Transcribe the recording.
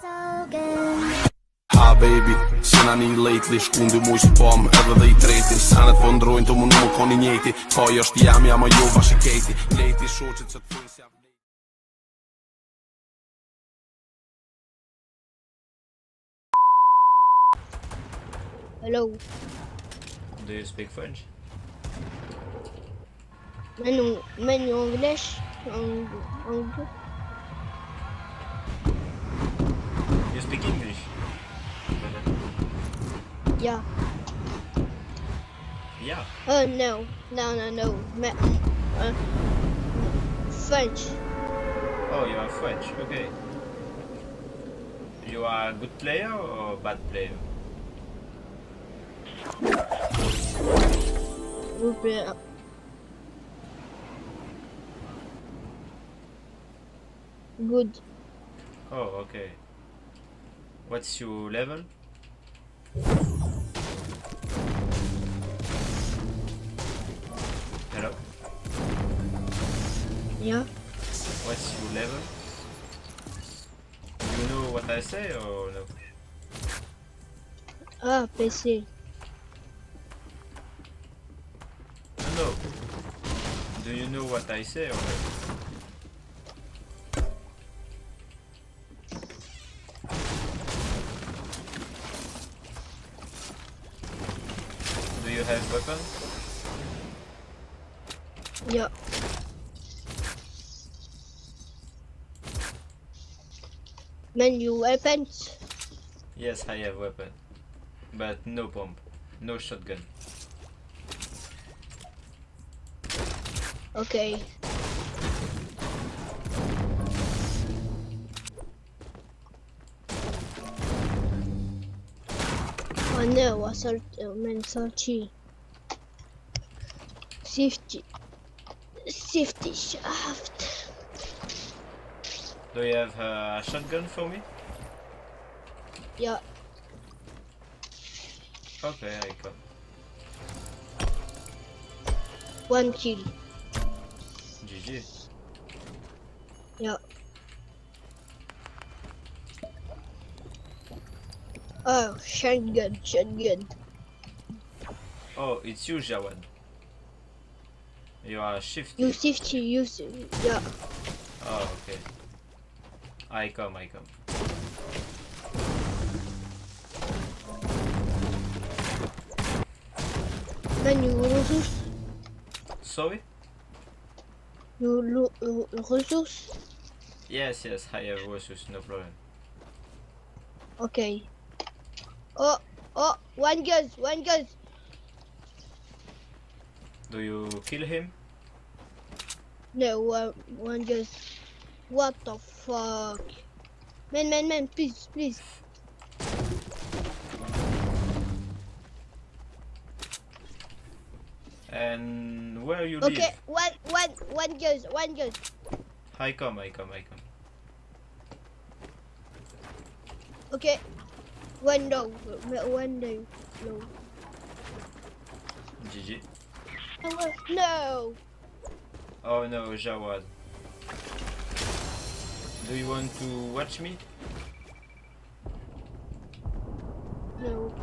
so. Ha baby, sina një lately Shkundi mu që pom edhe dhe i treti Sanet po ndrojnë të më nuk koni njeti Kaj është jam jam a jo bashkë keti Leti shoqit që të thunë si Hello. Do you speak French? Menu, menu English. Ang, speak English? yeah. Yeah. Oh no, no, no, no. Me, uh, French. Oh, you are French. Okay. You are a good player or bad player? Would be, uh, Good. Oh, okay. What's your level? Hello? Yeah. What's your level? You know what I say or no? Ah, PC. No. Do you know what I say or no? You have weapon? Yeah. Menu weapons. Yes, I have weapon. But no pump. No shotgun. Okay. No, assault, uh, man, salty. Safety. Safety shaft. Do you have a shotgun for me? Yeah. Okay, I come. One kill. GG. Yeah. Oh, shotgun, shotgun. Oh, it's you, Jawad. You are shift. You safety, use, yeah. Oh, okay. I come, I come. Man, you resource, Sorry? you resource. Yes, yes, I have resources, no problem. Okay. Oh, oh, one goes, one goes. Do you kill him? No, one, one goes. What the fuck? Man, man, man, please, please. And where are you Okay, live? one, one, one goes, one goes. I come, I come, I come. Okay. Window, window, no. GG. No. Oh no, Jawad. Do you want to watch me? No.